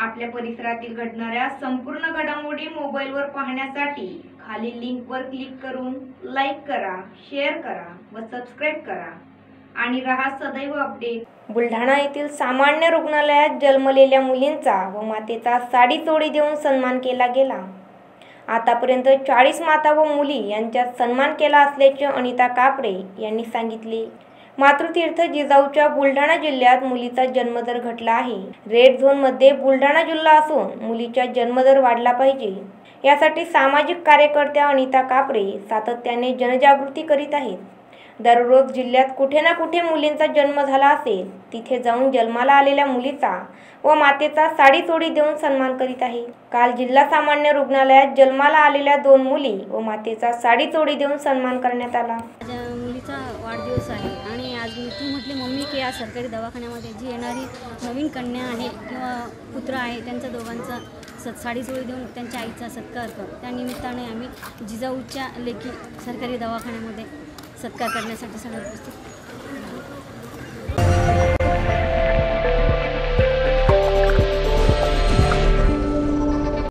आपल्या परिसरातील घडणाऱ्या संपूर्ण घडामोडी मोबाईलवर पाहण्यासाठी खालील लिंकवर क्लिक करून लाईक करा शेअर करा व सबस्क्राईब करा. आणि रहा सदैव अपडेट बुलढाणा येथील सामान्य रुग्णालयात जन्मलेल्या मुलींचा व मातेचा साडी चोळी देऊन सन्मान केला गेला. आतापर्यंत चाळीस माता व मुली यांच्यात सन्मान केला असल्याचे अनिता कापडे यांनी सांगितले. मातृतीर्थ जिजाऊच्या बुलढाणा जिल्ह्यात मुलीचा जन्मदर घटला आहे. रेड झोनमध्ये बुलढाणा जिल्हा असून मुलीचा जन्मदर वाढला पाहिजे. यासाठी सामाजिक कार्यकर्त्या अनिता कापरे सातत्याने जनजागृती करीत आहेत. दररोज जिल्ह्यात कुठे ना कुठे मुलींचा जन्म झाला असेल तिथे जाऊन जन्माला आलेल्या मुलीचा व मातेचा साडीचोडी देऊन सन्मान करीत आहे. काल जिल्हा सामान्य रुग्णालयात जन्माला आलेल्या दोन मुली व मातेचा साडीचोडी देऊन सन्मान करण्यात आला. वाढदिवस आहे. आणि आज तू ती म्हटली मम्मी की या सरकारी दवाखान्यामध्ये जी येणारी नवीन कन्या आहे किंवा पुत्र आहे त्यांचा दोघांचा सत साडीचोळी देऊन त्यांच्या आईचा सत्कार कर. त्या निमित्ताने आम्ही जिजाऊच्या लेखी सरकारी दवाखान्यामध्ये सत्कार करण्यासाठी सगळं उपस्थित